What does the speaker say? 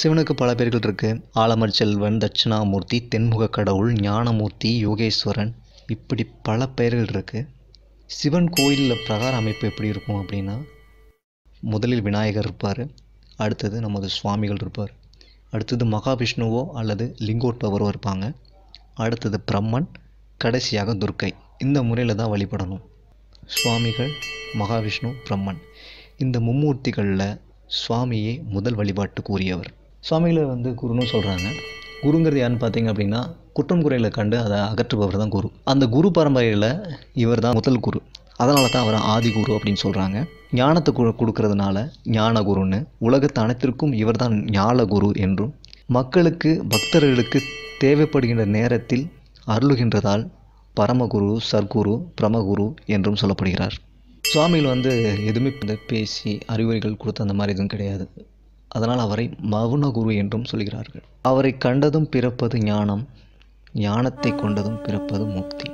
சிவனுக்கு பல பேர்கள் இருக்குது ஆலமர் செல்வன் தட்சிணாமூர்த்தி தென்முக கடவுள் ஞானமூர்த்தி யோகேஸ்வரன் இப்படி பல பெயர்கள் இருக்குது சிவன் கோயிலில் பிரகார அமைப்பு எப்படி இருக்கும் அப்படின்னா முதலில் விநாயகர் இருப்பார் அடுத்தது நமது சுவாமிகள் இருப்பார். அடுத்தது மகாவிஷ்ணுவோ அல்லது லிங்கோட்பவரோ இருப்பாங்க. அடுத்தது பிரம்மன் கடைசியாக துர்க்கை. இந்த முறையில் தான் வழிபடணும். சுவாமிகள் மகாவிஷ்ணு பிரம்மன். இந்த மும்மூர்த்திகளில் சுவாமியே முதல் வழிபாட்டுக்குரியவர். உரியவர் சுவாமிகளை வந்து குருன்னு சொல்கிறாங்க குருங்கிறது யாருன்னு பார்த்தீங்க அப்படின்னா குற்றம் குறைகளை கண்டு அதை அகற்றுபவர் தான் குரு. அந்த குரு பரம்பரையில் இவர் தான் முதல் குரு. அதனால தான் அவர் ஆதி குரு அப்படின்னு சொல்கிறாங்க ஞானத்தை கு கொடுக்கறதுனால ஞான குருன்னு உலகத்து அனைத்திற்கும் இவர் தான் ஞான குரு என்றும் மக்களுக்கு பக்தர்களுக்கு தேவைப்படுகின்ற நேரத்தில் அருளுகின்றதால் பரமகுரு சர்க்குரு பிரமகுரு என்றும் சொல்லப்படுகிறார். சுவாமிகள் வந்து எதுவுமே பேசி அறிவுரைகள் கொடுத்து அந்த மாதிரி எதுவும் கிடையாது. அதனால் அவரை மவுனகுரு என்றும் சொல்கிறார்கள். அவரை கண்டதும் பிறப்பது ஞானம் ஞானத்தை கொண்டதும் பிறப்பது முக்தி.